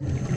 you